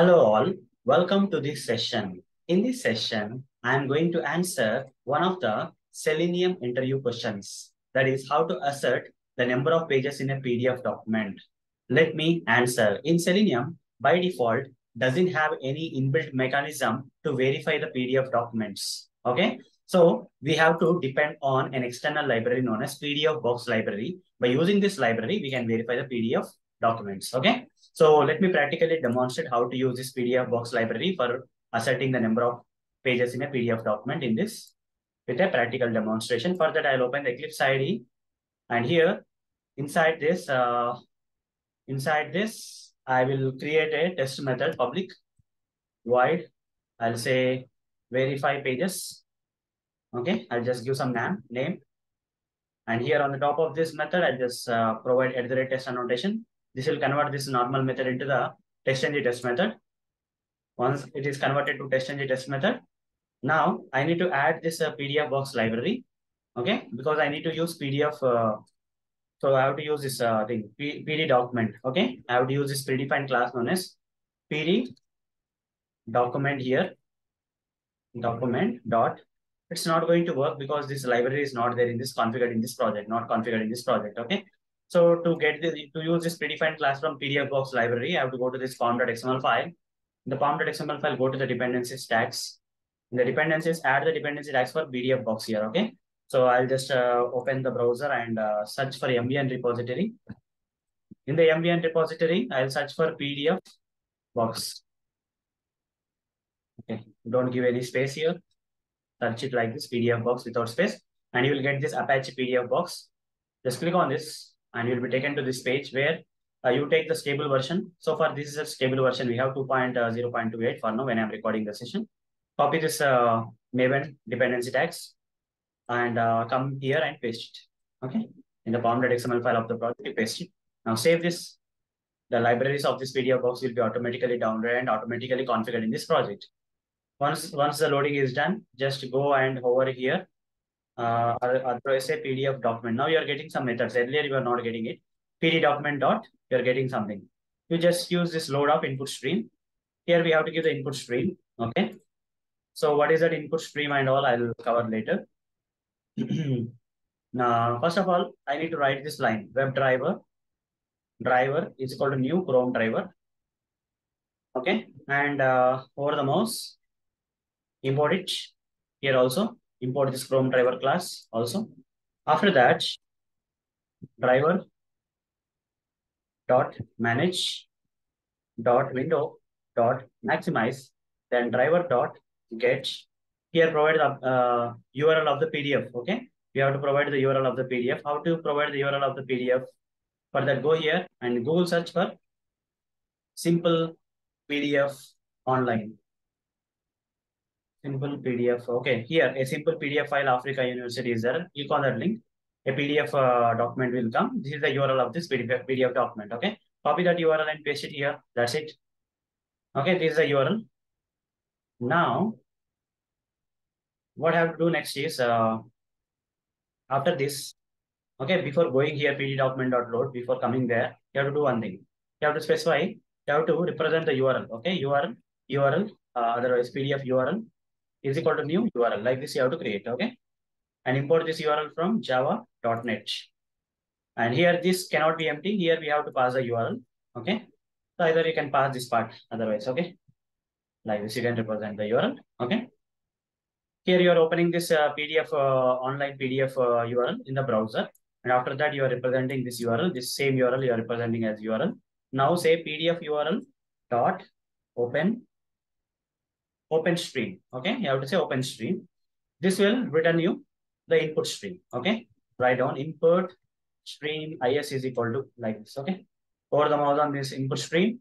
Hello all, welcome to this session. In this session, I am going to answer one of the Selenium interview questions. That is how to assert the number of pages in a PDF document. Let me answer. In Selenium, by default, doesn't have any inbuilt mechanism to verify the PDF documents. Okay. So we have to depend on an external library known as PDF box library. By using this library, we can verify the PDF documents. Okay. So let me practically demonstrate how to use this PDF box library for asserting the number of pages in a PDF document in this with a practical demonstration. For that, I'll open the Eclipse IDE. And here, inside this, uh, inside this, I will create a test method public void. I'll say verify pages. Okay, I'll just give some name, name. And here on the top of this method, I'll just uh, provide at the rate test annotation. This will convert this normal method into the test-ng test method. Once it is converted to test-ng test method, now I need to add this uh, PDF box library, okay? Because I need to use PDF, uh, so I have to use this uh, thing, P PD document, okay? I have to use this predefined class known as PD document here, document dot. It's not going to work because this library is not there in this configured in this project, not configured in this project, okay? So to get the, to use this predefined class from PDF box library, I have to go to this pom.xml file. In the pom.xml file, go to the dependencies tags. In the dependencies, add the dependency tags for PDF box here, okay? So I'll just uh, open the browser and uh, search for MVN repository. In the MVN repository, I'll search for PDF box. Okay, don't give any space here. Search it like this, PDF box without space. And you will get this Apache PDF box. Just click on this and you'll be taken to this page where uh, you take the stable version. So far, this is a stable version. We have 2.0.28 uh, for now when I'm recording the session. Copy this uh, Maven dependency tags and uh, come here and paste it. Okay. In the pom.xml file of the project, you paste it. Now save this. The libraries of this PDF box will be automatically downloaded and automatically configured in this project. Once, once the loading is done, just go and hover here uh, otherwise a PDF document. Now you are getting some methods. Earlier you are not getting it. PD document dot, you are getting something. You just use this load of input stream. Here we have to give the input stream. Okay. So what is that input stream and all I will cover later. now, first of all, I need to write this line. Web driver driver is called new Chrome driver. Okay. And uh, over the mouse, import it here also import this Chrome driver class also. After that, driver dot manage dot window dot maximize, then driver dot get. Here provide the uh, URL of the PDF. Okay, we have to provide the URL of the PDF. How to provide the URL of the PDF? For that, go here and Google search for simple PDF online. Simple PDF. Okay, here a simple PDF file Africa University is there. Click on that link. A PDF uh, document will come. This is the URL of this PDF, PDF document. Okay, copy that URL and paste it here. That's it. Okay, this is the URL. Now, what I have to do next is uh, after this, okay, before going here, PD document.load, before coming there, you have to do one thing. You have to specify, you have to represent the URL. Okay, URL, URL, uh, otherwise PDF URL is equal to new URL. Like this, you have to create, okay? And import this URL from java.net. And here, this cannot be empty. Here, we have to pass the URL, okay? So either you can pass this part, otherwise, okay? Like this, you can represent the URL, okay? Here, you are opening this uh, PDF, uh, online PDF uh, URL in the browser. And after that, you are representing this URL, this same URL you are representing as URL. Now say PDF URL dot open open stream. Okay, you have to say open stream. This will return you the input stream. Okay, write down input stream is equal to like this. Okay, over the mouse on this input stream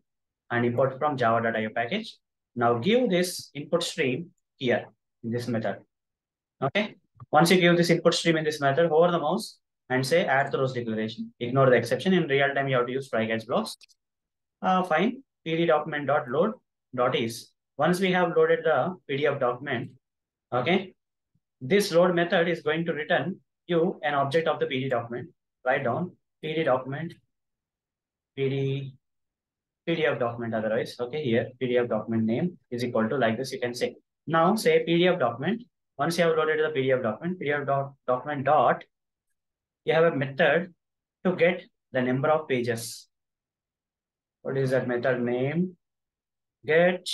and import from java.io package. Now give this input stream here in this method. Okay, once you give this input stream in this method, hover the mouse and say add throws declaration. Ignore the exception. In real time, you have to use try catch blocks. Uh, fine. pd document dot load dot is once we have loaded the PDF document, okay, this load method is going to return you an object of the PD document. Write down PD document, PD, PDF document otherwise. Okay, here PDF document name is equal to like this, you can say. Now say PDF document. Once you have loaded the PDF document, PDF document dot, you have a method to get the number of pages. What is that method name? Get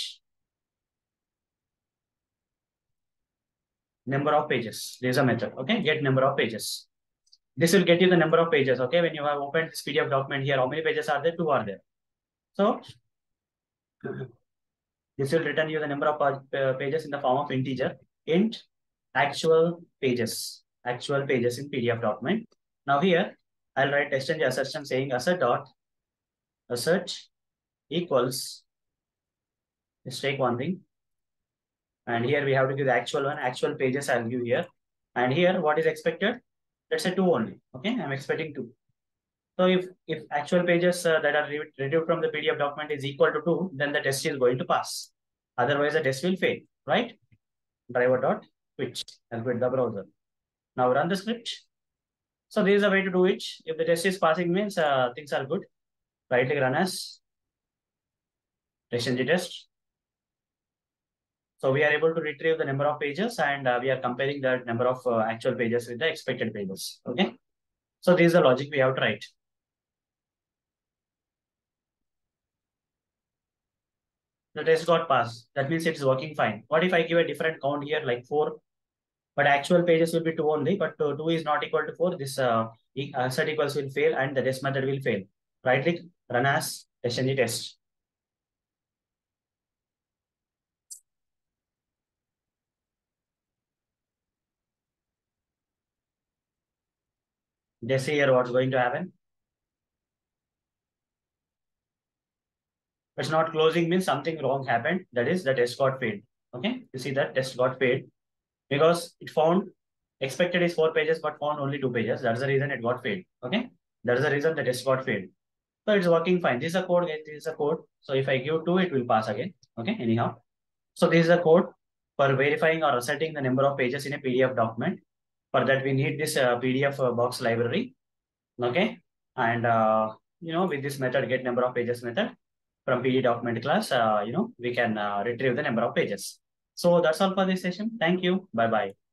number of pages. There's a method. Okay, get number of pages. This will get you the number of pages. Okay, when you have opened this PDF document here, how many pages are there? Two are there. So this will return you the number of pages in the form of integer int actual pages actual pages in PDF document. Now here I'll write exchange assertion saying assert dot assert equals let's take one thing and here we have to give the actual one actual pages I'll give here and here what is expected let's say two only okay I'm expecting two so if, if actual pages uh, that are retrieved from the PDF document is equal to 2, then the test is going to pass. Otherwise, the test will fail, right? Driver dot quit. I'll quit the browser. Now run the script. So there is a way to do it. If the test is passing means uh, things are good. Right click run as test test. So we are able to retrieve the number of pages and uh, we are comparing the number of uh, actual pages with the expected pages. Okay. So this is the logic we have to write. the test got passed. That means it's working fine. What if I give a different count here, like 4, but actual pages will be 2 only, but 2, two is not equal to 4. This uh, set equals will fail and the test method will fail. Right click, run as test test. See here what's going to happen. It's not closing means something wrong happened. That is the test got failed. Okay, you see that test got failed because it found expected is four pages but found only two pages. That's the reason it got failed. Okay, that's the reason the test got failed. So it's working fine. This is a code. This is a code. So if I give two, it will pass again. Okay, anyhow. So this is a code for verifying or asserting the number of pages in a PDF document. For that, we need this uh, PDF uh, box library. Okay, and uh, you know with this method get number of pages method from PD document class, you know, we can retrieve the number of pages. So that's all for this session. Thank you. Bye-bye.